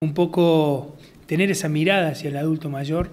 un poco tener esa mirada hacia el adulto mayor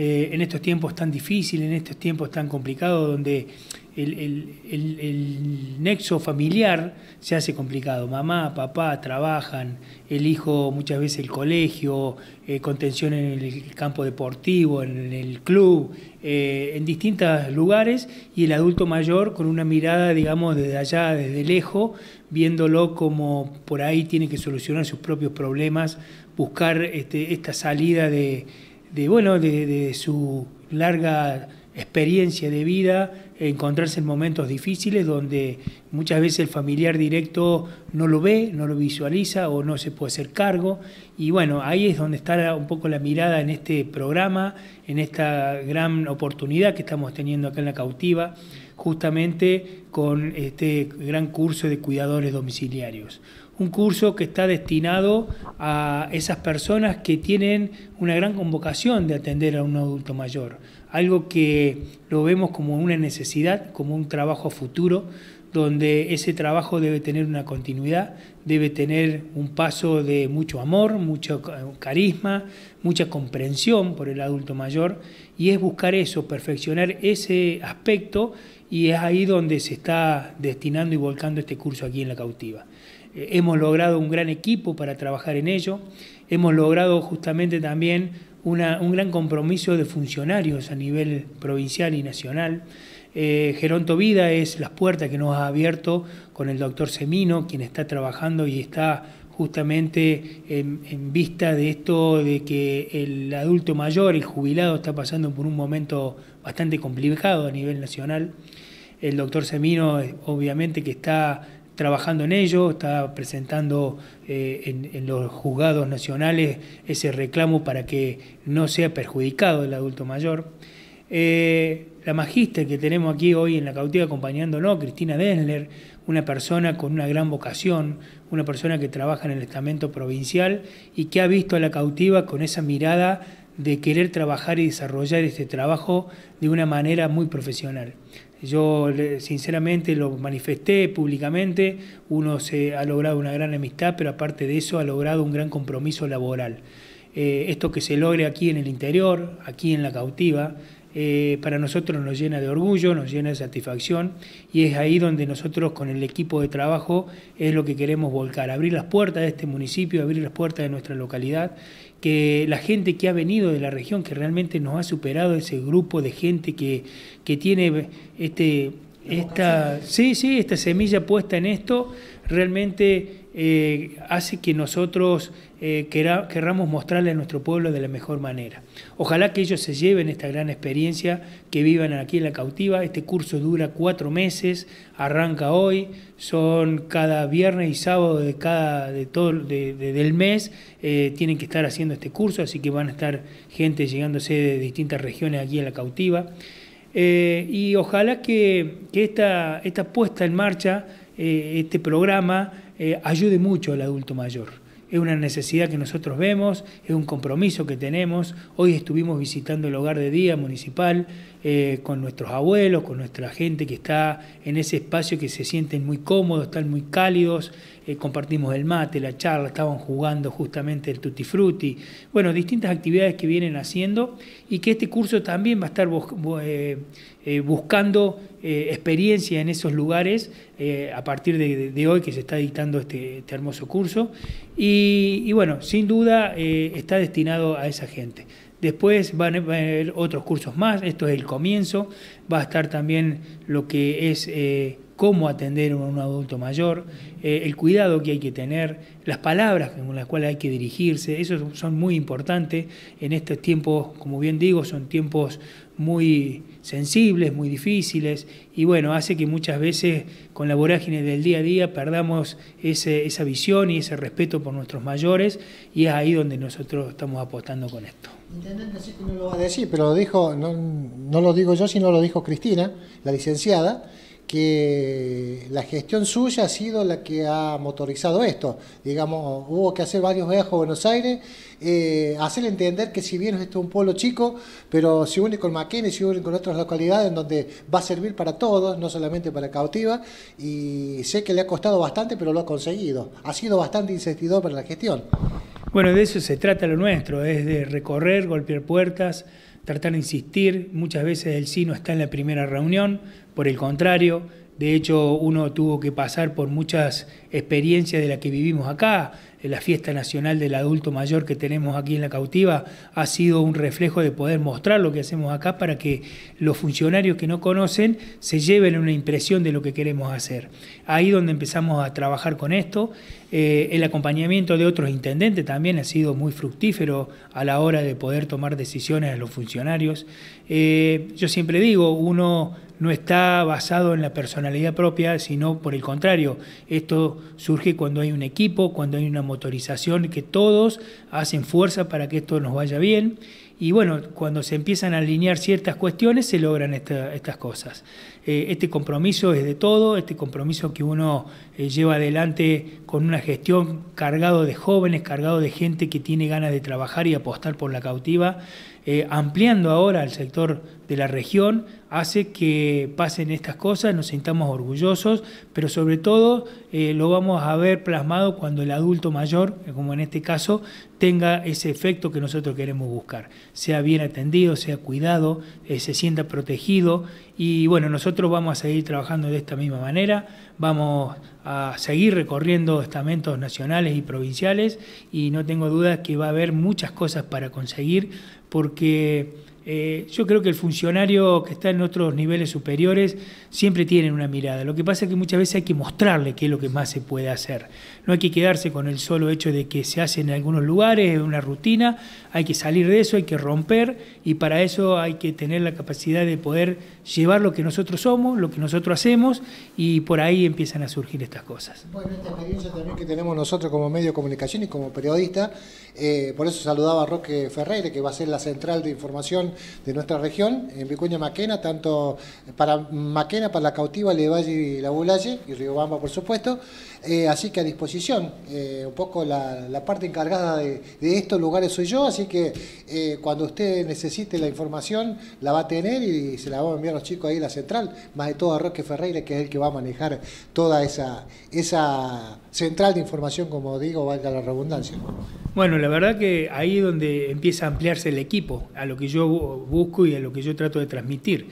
eh, en estos tiempos tan difíciles, en estos tiempos tan complicados, donde el, nexo familiar se hace complicado. Mamá, papá trabajan, el hijo muchas veces el colegio, eh, contención en el campo deportivo, en el club, eh, en distintos lugares, y el adulto mayor con una mirada, digamos, desde allá, desde lejos, viéndolo como por ahí tiene que solucionar sus propios problemas, buscar este, esta salida de, bueno, de su larga experiencia de vida, encontrarse en momentos difíciles donde muchas veces el familiar directo no lo ve, no lo visualiza o no se puede hacer cargo. Y bueno, ahí es donde está un poco la mirada en este programa, en esta gran oportunidad que estamos teniendo acá en la cautiva, justamente con este gran curso de cuidadores domiciliarios un curso que está destinado a esas personas que tienen una gran convocación de atender a un adulto mayor algo que lo vemos como una necesidad, como un trabajo futuro, donde ese trabajo debe tener una continuidad, debe tener un paso de mucho amor, mucho carisma, mucha comprensión por el adulto mayor, y es buscar eso, perfeccionar ese aspecto, y es ahí donde se está destinando y volcando este curso aquí en la cautiva. Eh, hemos logrado un gran equipo para trabajar en ello, hemos logrado justamente también un gran compromiso de funcionarios a nivel provincial y nacional. Eh, Geronto Vida es las puertas que nos ha abierto con el doctor Semino, quien está trabajando y está justamente en, vista de esto de que el adulto mayor, el jubilado, está pasando por un momento bastante complicado a nivel nacional. El doctor Semino, obviamente, que está trabajando en ello, está presentando eh, en, los juzgados nacionales ese reclamo para que no sea perjudicado el adulto mayor. Eh, la magíster que tenemos aquí hoy en la cautiva acompañándonos, Cristina Densler, una persona con una gran vocación, una persona que trabaja en el estamento provincial y que ha visto a la cautiva con esa mirada de querer trabajar y desarrollar este trabajo de una manera muy profesional. Yo sinceramente lo manifesté públicamente, uno se ha logrado una gran amistad, pero aparte de eso ha logrado un gran compromiso laboral. Eh, esto que se logre aquí en el interior, aquí en la cautiva, eh, para nosotros nos llena de orgullo, nos llena de satisfacción y es ahí donde nosotros con el equipo de trabajo es lo que queremos volcar, abrir las puertas de este municipio, abrir las puertas de nuestra localidad, que la gente que ha venido de la región, que realmente nos ha superado ese grupo de gente que, que tiene este, esta, sí, sí, esta semilla puesta en esto, realmente eh, hace que nosotros eh, querramos mostrarle a nuestro pueblo de la mejor manera. Ojalá que ellos se lleven esta gran experiencia, que vivan aquí en la cautiva. Este curso dura cuatro meses, arranca hoy, son cada viernes y sábado de cada de todo del mes eh, tienen que estar haciendo este curso, así que van a estar gente llegándose de distintas regiones aquí en la cautiva. y ojalá que, esta, esta puesta en marcha, este programa, eh, ayude mucho al adulto mayor. Es una necesidad que nosotros vemos, es un compromiso que tenemos. Hoy estuvimos visitando el hogar de día municipal eh, con nuestros abuelos, con nuestra gente que está en ese espacio que se sienten muy cómodos, están muy cálidos. Eh, compartimos el mate, la charla, estaban jugando justamente el tutti frutti. Bueno, distintas actividades que vienen haciendo y que este curso también va a estar buscando experiencia en esos lugares eh, a partir de, hoy que se está dictando este, este hermoso curso. Y, bueno, sin duda eh, está destinado a esa gente. Después van a haber otros cursos más, esto es el comienzo, va a estar también lo que es eh, cómo atender a un adulto mayor, el cuidado que hay que tener, las palabras con las cuales hay que dirigirse, eso son muy importantes en estos tiempos, como bien digo, son tiempos muy sensibles, muy difíciles, y bueno, hace que muchas veces con la vorágine del día a día perdamos esa visión y ese respeto por nuestros mayores, y es ahí donde nosotros estamos apostando con esto. Intendente, sé que no lo va a decir, pero lo dijo, no, no lo digo yo, sino lo dijo Cristina, la licenciada, que la gestión suya ha sido la que ha motorizado esto. Digamos, hubo que hacer varios viajes a Buenos Aires, eh, hacerle entender que si bien esto es un pueblo chico, pero se une con Maquena y se une con otras localidades en donde va a servir para todos, no solamente para Cautiva, y sé que le ha costado bastante, pero lo ha conseguido. Ha sido bastante incestidor para la gestión. Bueno, de eso se trata lo nuestro, es de recorrer, golpear puertas, tratar de insistir. Muchas veces el sí no está en la primera reunión, por el contrario, de hecho, uno tuvo que pasar por muchas experiencias de las que vivimos acá. La fiesta nacional del adulto mayor que tenemos aquí en la cautiva ha sido un reflejo de poder mostrar lo que hacemos acá para que los funcionarios que no conocen se lleven una impresión de lo que queremos hacer. Ahí donde empezamos a trabajar con esto. Eh, el acompañamiento de otros intendentes también ha sido muy fructífero a la hora de poder tomar decisiones a los funcionarios. Eh, yo siempre digo, uno no está basado en la personalidad propia, sino por el contrario. Esto surge cuando hay un equipo, cuando hay una motorización, que todos hacen fuerza para que esto nos vaya bien. Y bueno, cuando se empiezan a alinear ciertas cuestiones, se logran estas cosas. Eh, este compromiso es de todo, este compromiso que uno eh, lleva adelante con una gestión cargado de jóvenes, cargado de gente que tiene ganas de trabajar y apostar por la cautiva, eh, ampliando ahora al sector de la región, hace que pasen estas cosas, nos sintamos orgullosos, pero sobre todo eh, lo vamos a ver plasmado cuando el adulto mayor, como en este caso, tenga ese efecto que nosotros queremos buscar, sea bien atendido, sea cuidado, eh, se sienta protegido y bueno, nosotros vamos a seguir trabajando de esta misma manera, vamos a seguir recorriendo estamentos nacionales y provinciales y no tengo dudas que va a haber muchas cosas para conseguir porque eh, yo creo que el funcionario que está en otros niveles superiores siempre tiene una mirada. Lo que pasa es que muchas veces hay que mostrarle qué es lo que más se puede hacer. No hay que quedarse con el solo hecho de que se hace en algunos lugares, una rutina. Hay que salir de eso, hay que romper y para eso hay que tener la capacidad de poder llevar lo que nosotros somos, lo que nosotros hacemos y por ahí empiezan a surgir estas cosas. Bueno, esta experiencia también que tenemos nosotros como medio de comunicación y como periodista, eh, por eso saludaba a Roque Ferreira, que va a ser la central de información de nuestra región, en Vicuña Maquena, tanto para Maquena, para la cautiva, Levalle y la Bulalle, y Riobamba por supuesto, eh, así que a disposición, eh, un poco la, parte encargada de, estos lugares soy yo, así que eh, cuando usted necesite la información la va a tener y se la vamos a enviar a los chicos ahí a la central, más de todo a Roque Ferreira, que es el que va a manejar toda esa, esa central de información, como digo, valga la redundancia. Bueno, la verdad que ahí es donde empieza a ampliarse el equipo, a lo que yo busco y a lo que yo trato de transmitir.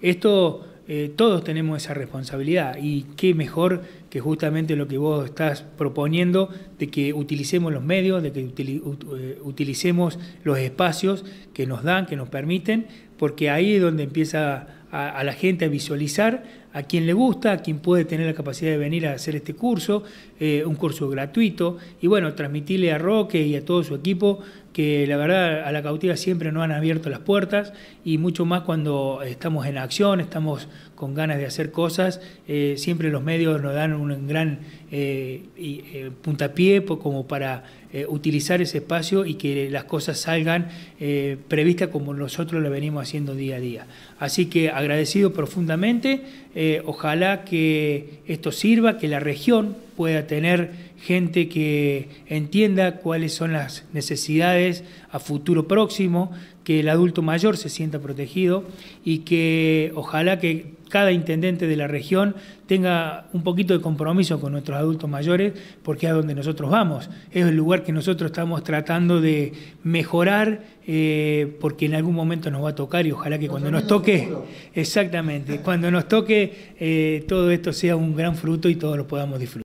Esto eh, todos tenemos esa responsabilidad y qué mejor que justamente lo que vos estás proponiendo de que utilicemos los medios, de que eh, utilicemos los espacios que nos dan, que nos permiten, porque ahí es donde empieza a, la gente a visualizar a quien le gusta, a quien puede tener la capacidad de venir a hacer este curso, eh, un curso gratuito, y bueno, transmitirle a Roque y a todo su equipo que la verdad a la cautiva siempre nos han abierto las puertas y mucho más cuando estamos en acción, estamos con ganas de hacer cosas, eh, siempre los medios nos dan un gran eh, puntapié como para utilizar ese espacio y que las cosas salgan previstas como nosotros lo venimos haciendo día a día. Así que agradecido profundamente, ojalá que esto sirva, que la región pueda tener gente que entienda cuáles son las necesidades a futuro próximo, que el adulto mayor se sienta protegido y que ojalá que cada intendente de la región tenga un poquito de compromiso con nuestros adultos mayores, porque es a donde nosotros vamos. Es el lugar que nosotros estamos tratando de mejorar, eh, porque en algún momento nos va a tocar y ojalá que cuando nos toque, exactamente, cuando nos toque, eh, todo esto sea un gran fruto y todos lo podamos disfrutar.